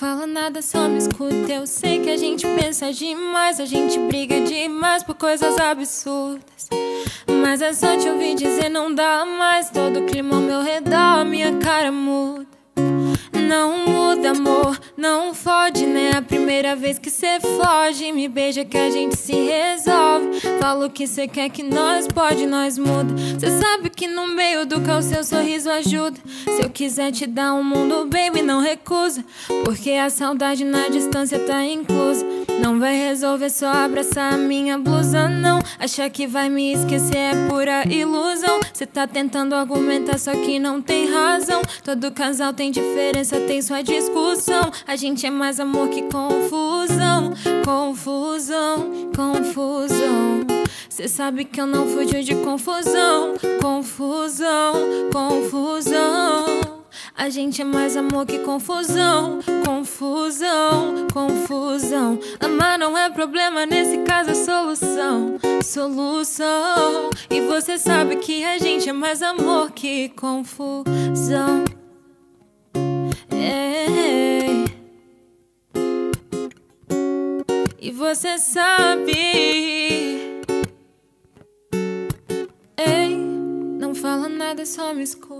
fala nada, só me escuta. Eu sei que a gente pensa demais, a gente briga demais por coisas absurdas. Mas é só te ouvir dizer não dá mais. Todo clima ao meu redor, minha cara muda. Não muda, amor, não fode, né? A primeira vez que cê foge, me beija que a gente se resolve. Falo que cê quer que nós pode, nós muda. Cê sabe que no meio do caos seu sorriso ajuda. Se eu quiser te dar um mundo, baby, não recusa. Porque a saudade na distância tá inclusa. Não vai resolver só abraçar a minha blusa, não. Achar que vai me esquecer é pura ilusão. Cê tá tentando argumentar, só que não tem razão. Todo casal tem diferença tem sua discussão. A gente é mais amor que confusão. Confusão, confusão. Cê sabe que eu não fujo de confusão. Confusão, confusão. A gente é mais amor que confusão, confusão, confusão. Amar não é problema, nesse caso é solução, solução. E você sabe que a gente é mais amor que confusão. E você sabe. Ei, não fala nada, só me escuta.